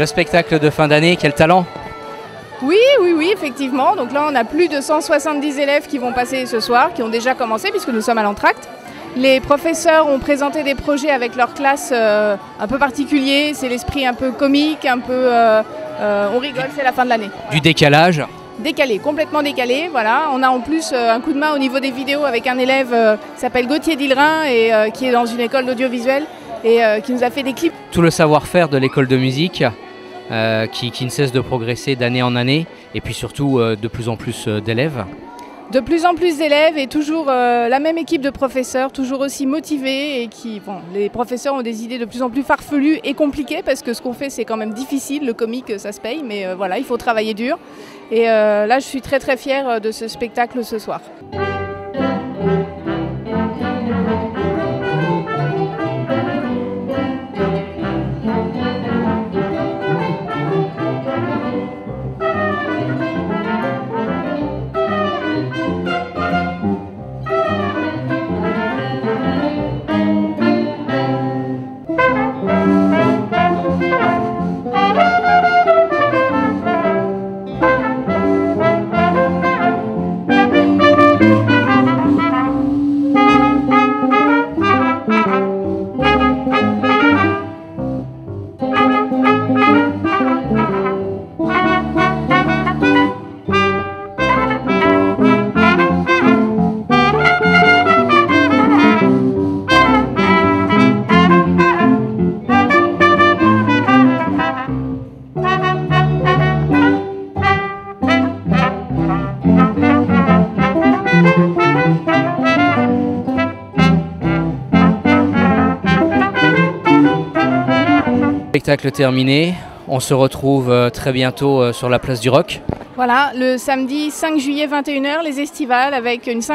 Le spectacle de fin d'année, quel talent Oui, oui, oui, effectivement. Donc là, on a plus de 170 élèves qui vont passer ce soir, qui ont déjà commencé puisque nous sommes à l'entracte. Les professeurs ont présenté des projets avec leur classe euh, un peu particuliers. C'est l'esprit un peu comique, un peu. euh, euh, on rigole, c'est la fin de l'année. Du décalage Décalé, complètement décalé. Voilà. On a en plus un coup de main au niveau des vidéos avec un élève qui s'appelle Gauthier Dillerin et qui est dans une école d'audiovisuel et qui nous a fait des clips. Tout le savoir-faire de l'école de musique euh, qui, ne cesse de progresser d'année en année et puis surtout euh, de plus en plus euh, d'élèves. De plus en plus d'élèves et toujours la même équipe de professeurs, toujours aussi motivés et qui, bon, les professeurs ont des idées de plus en plus farfelues et compliquées parce que ce qu'on fait c'est quand même difficile, le comique ça se paye, mais voilà, il faut travailler dur. Et là je suis très très fière de ce spectacle ce soir. Spectacle terminé, on se retrouve euh, très bientôt euh, sur la place du Rock. Voilà, le samedi 5 juillet 21h, les estivales avec une